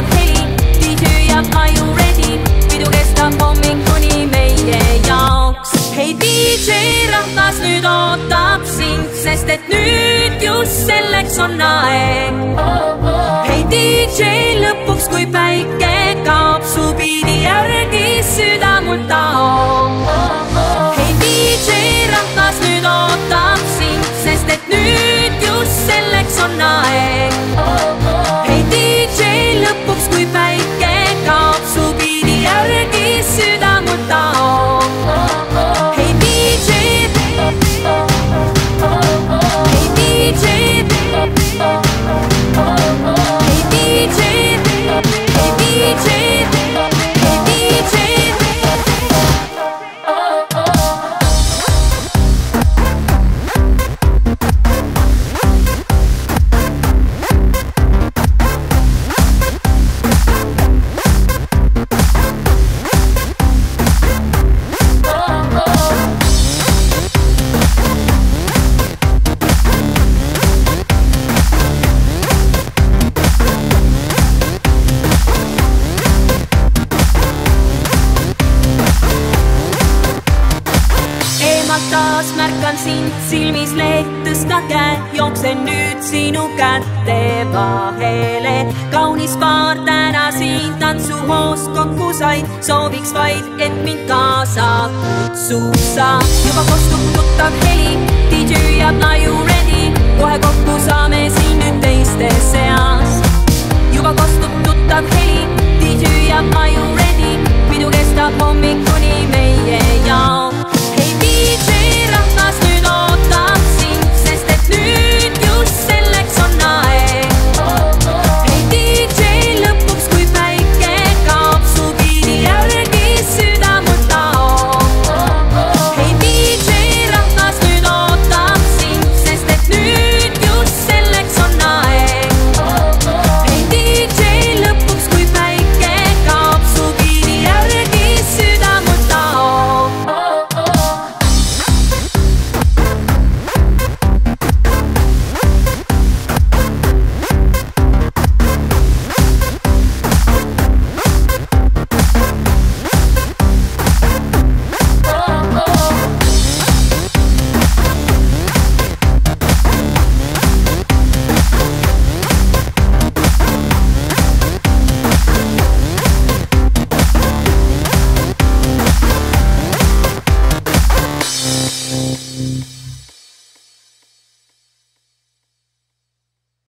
hüüab heli, siis hüüab aju redi, pidu kestab hommikuni meie jaoks. hei, DJ rahvas nüüd ootab sind, sest et nüüd just selleks on aeg. Taas märkan sind, silmis leht, tõsta käe, jooksen nüüd sinu käte vahele. kaunis paar täna siin tantsuhoos kokku said, sooviks vaid, et mind kaasa kutsuda. juba kostub tuttav heli, DJ Are you ready? kohe kokku saame